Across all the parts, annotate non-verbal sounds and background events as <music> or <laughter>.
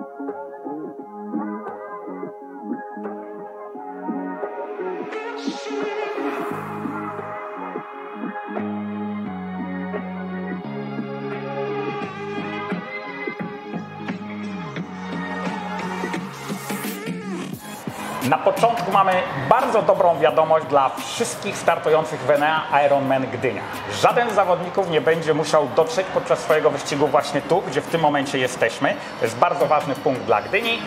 Thank you. Na początku mamy bardzo dobrą wiadomość dla wszystkich startujących w Enea Ironman Gdynia. Żaden z zawodników nie będzie musiał dotrzeć podczas swojego wyścigu właśnie tu, gdzie w tym momencie jesteśmy. To jest bardzo ważny punkt dla Gdyni.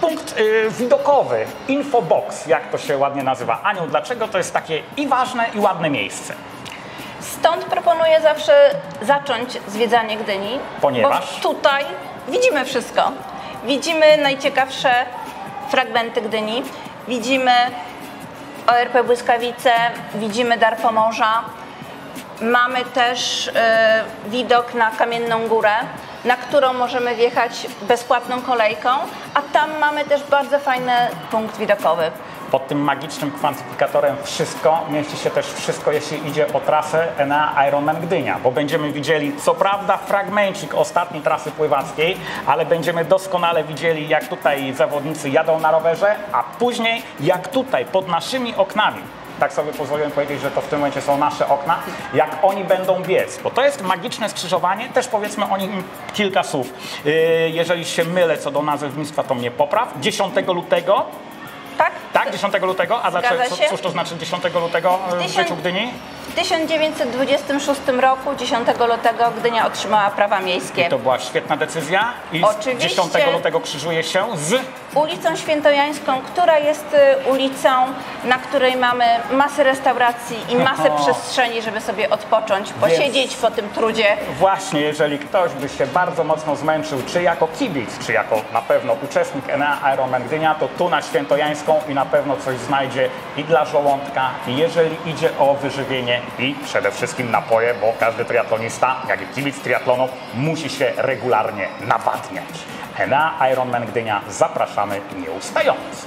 Punkt y, widokowy, infobox, jak to się ładnie nazywa. Aniu, dlaczego to jest takie i ważne, i ładne miejsce? Stąd proponuję zawsze zacząć zwiedzanie Gdyni, Ponieważ? bo tutaj widzimy wszystko. Widzimy najciekawsze fragmenty Gdyni, widzimy ORP Błyskawice, widzimy Dar Pomorza, mamy też e, widok na Kamienną Górę, na którą możemy wjechać bezpłatną kolejką, a tam mamy też bardzo fajny punkt widokowy. Pod tym magicznym kwantyfikatorem wszystko mieści się też wszystko, jeśli idzie o trasę na Ironman Gdynia, bo będziemy widzieli, co prawda, fragmencik ostatniej trasy pływackiej, ale będziemy doskonale widzieli, jak tutaj zawodnicy jadą na rowerze, a później jak tutaj, pod naszymi oknami, tak sobie pozwoliłem powiedzieć, że to w tym momencie są nasze okna, jak oni będą biec, bo to jest magiczne skrzyżowanie, też powiedzmy o nim kilka słów. Yy, Jeżeli się mylę co do nazewnictwa, to mnie popraw. 10 lutego Tak? tak, 10 lutego. A dlaczego? Cóż to znaczy 10 lutego w Tysiąc- życiu Gdyni? W 1926 roku, 10 lutego, Gdynia otrzymała prawa miejskie. To była świetna decyzja i Oczywiście. 10 lutego krzyżuje się z Ulicą Świętojańską, która jest y, ulicą, na której mamy masę restauracji i masę <laughs> przestrzeni, żeby sobie odpocząć, posiedzieć po tym trudzie. Właśnie, jeżeli ktoś by się bardzo mocno zmęczył, czy jako kibic, czy jako na pewno uczestnik Enea Ironman Gdynia, to tu na Świętojańską i na pewno coś znajdzie i dla żołądka, jeżeli idzie o wyżywienie i przede wszystkim napoje, bo każdy triatlonista, jak i kibic triatlonu, musi się regularnie nawadniać. Enea Ironman Gdynia zapraszamy nieustająco.